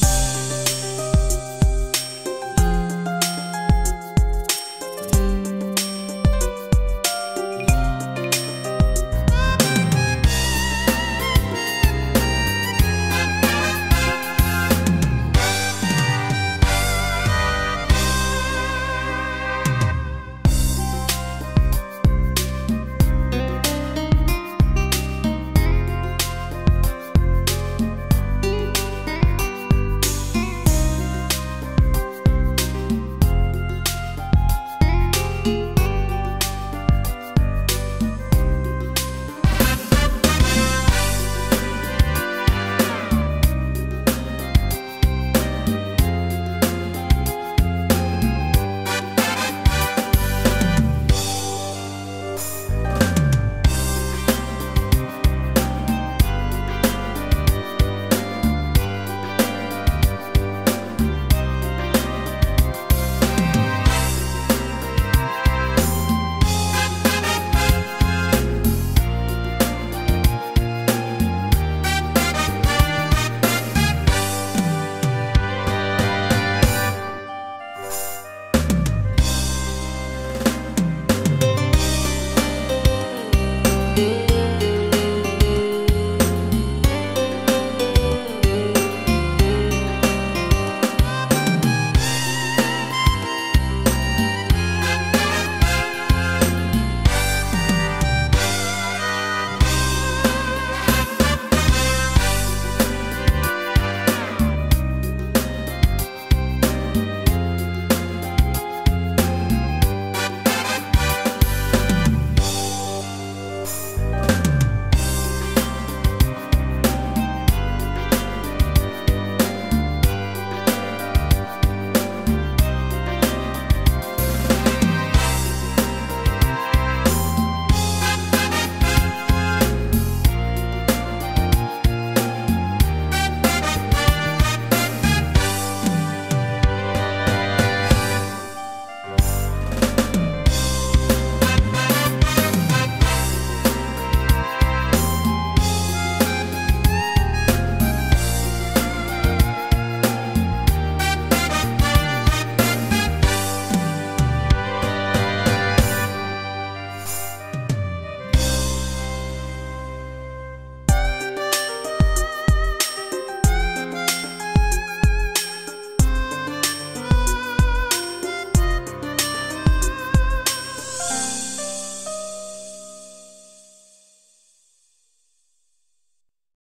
Bye.